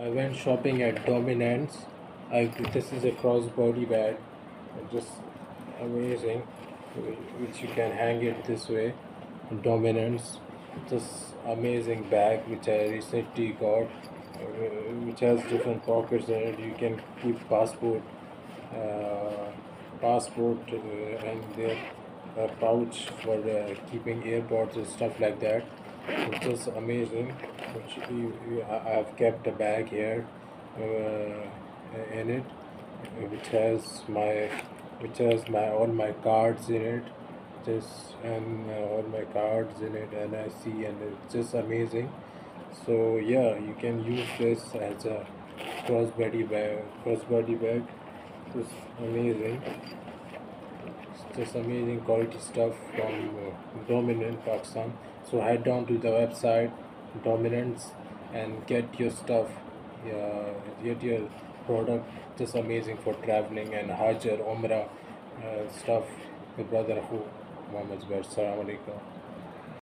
I went shopping at Dominance. I this is a crossbody bag, just amazing, which you can hang it this way. Dominance, this amazing bag which I recently got, uh, which has different pockets in it. You can keep passport, uh, passport, uh, and their pouch for uh, keeping AirPods and stuff like that. It's just amazing. Which you, you, I I have kept a bag here uh, in it, which has my which has my all my cards in it. Just and uh, all my cards in it, and I see, and it's just amazing. So yeah, you can use this as a crossbody bag. Crossbody bag. It's amazing. Just amazing quality stuff from uh, Dominance Pakistan. So head down to the website Dominance and get your stuff. Yeah, get your product. Just amazing for traveling and Hajj or Umrah uh, stuff. Your brother who Muhammad Zubair. Assalamu alaikum.